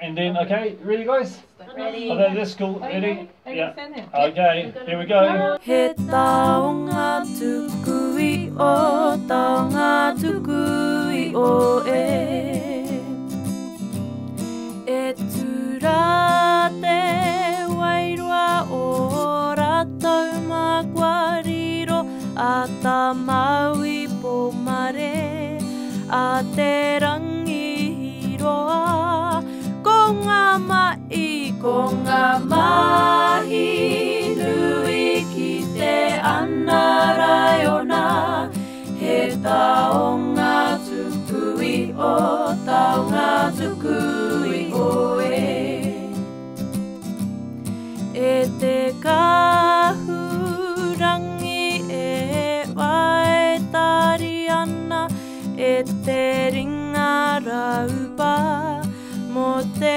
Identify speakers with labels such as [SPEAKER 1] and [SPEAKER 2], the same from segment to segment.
[SPEAKER 1] and then okay, ready guys? Ready. Are they this cool? Ready? ready? Yeah. Okay, here we go. He taonga tukui o taonga tukui o e E tura te wairua o ratau makwariro A tamaui pomare A te rangi mai ko ngā mahi nui ki te anarai ona he taonga tukui o taonga tukui oe e te kahurangi e wae tari ana e te ringa raupa mo te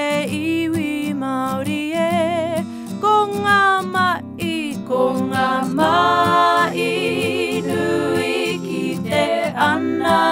[SPEAKER 1] I'm not.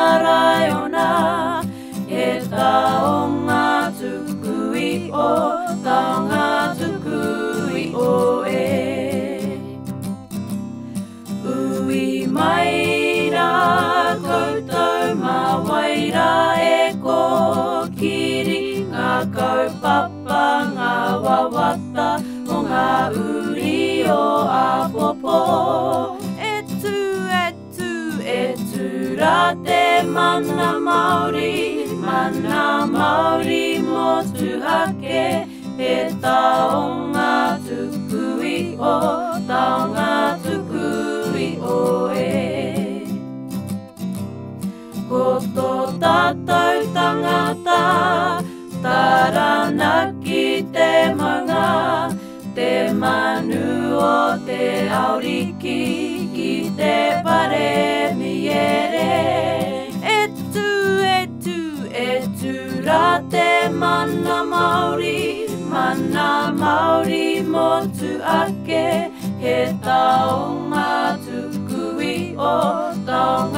[SPEAKER 1] ora te mana Māori, mana Māori mō tuhake, he taonga tuku i o, taonga tuku i o e. Ko tō tātou tangata, taranaki te maunga, te manu o te auriki ki te paremi. tu ake he taonga tukui o taonga